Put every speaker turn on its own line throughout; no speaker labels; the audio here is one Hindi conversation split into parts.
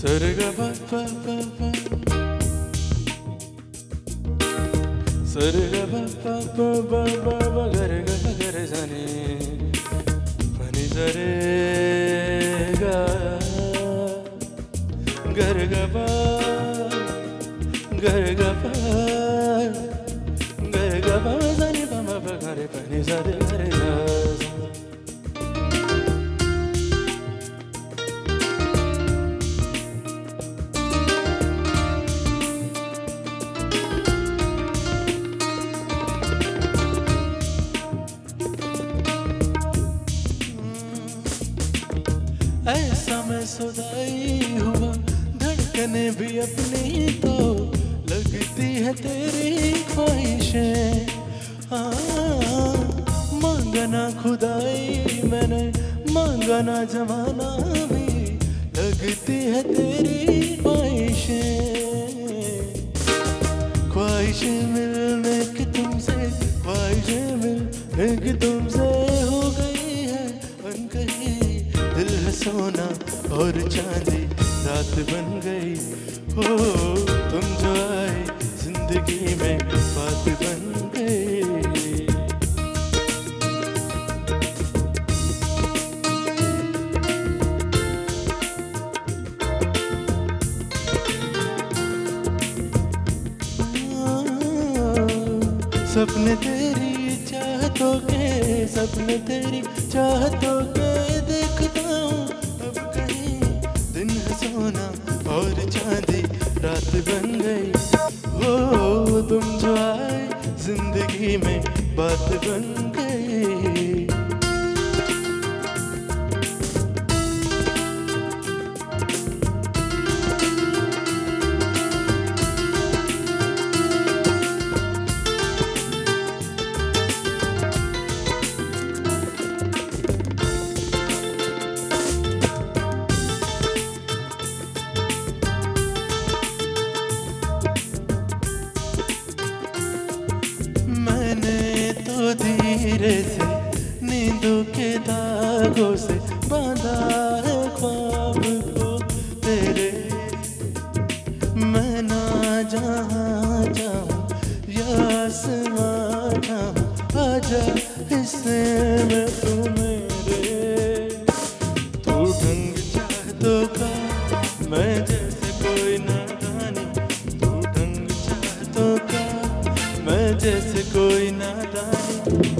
それがパパパパそれがパパパパパパガレガガルザニパニザレガガレガパガレガパガレガパザニパマパガレパニザレガレガザ ऐसा मैं सदाई हुआ, धड़कने भी अपनी तो लगती है तेरी ख्वाहिशें। हाँ मांगना खुदाई मैंने मांगना जमाना भी, लगती है तेरी ख्वाहिशें। ख्वाहिशें मिलने की तुमसे, ख्वाहिशें मिलने की तुमसे। सोना और चांदी रात बन गई। हो, तुम जो आए ज़िंदगी में बात बन गई। सपने तेरी चाहतों के सपने तेरी चाहतों के देखता हूँ। अब कहीं दिन सोना और चांदी, रात बन गई। हो तुम जो आए, ज़िंदगी में बात बन गई धीरे से, नींदों के धागों से बांधा है ख्वाब को तेरे। मैं ना जहाँ जाऊँ, या आसमां जाऊँ आजा हिस्से में तू मेरे। तू ढंग चाहतों का, मैं जैसे कोई नादानी तू ढंग चाहतों का, मैं जैसे कोई नादानी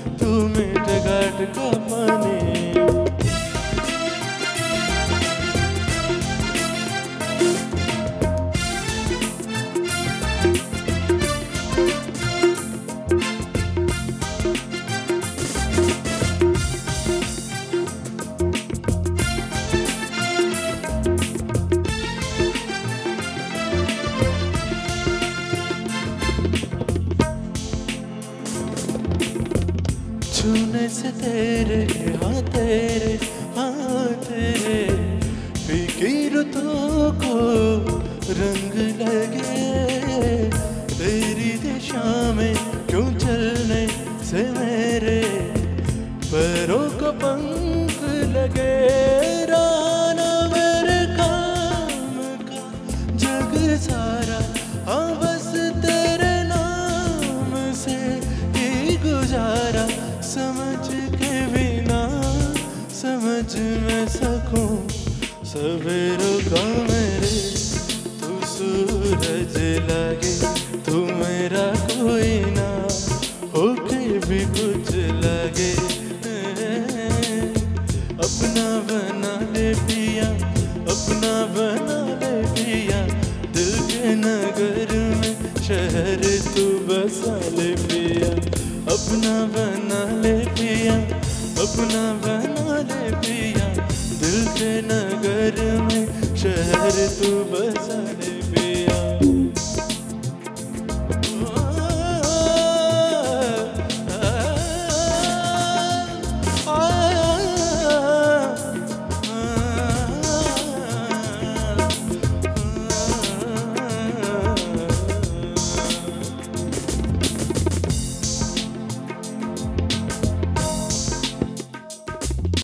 तू मिट घाट का पानी छूने से तेरे हाँ तेरे हाँ तेरे। फिकीर तो को रंग लगे। सवेरों का मेरे तू सूरज लगे, तू मेरा कोई ना, होके भी कुछ लगे। अपना बना ले पिया, अपना बना ले पिया, दिल के नगर में शहर तू बसा ले पिया। अपना बना ले पिया, अपना बना ले पिया दिल के नगर में शहर तू बसा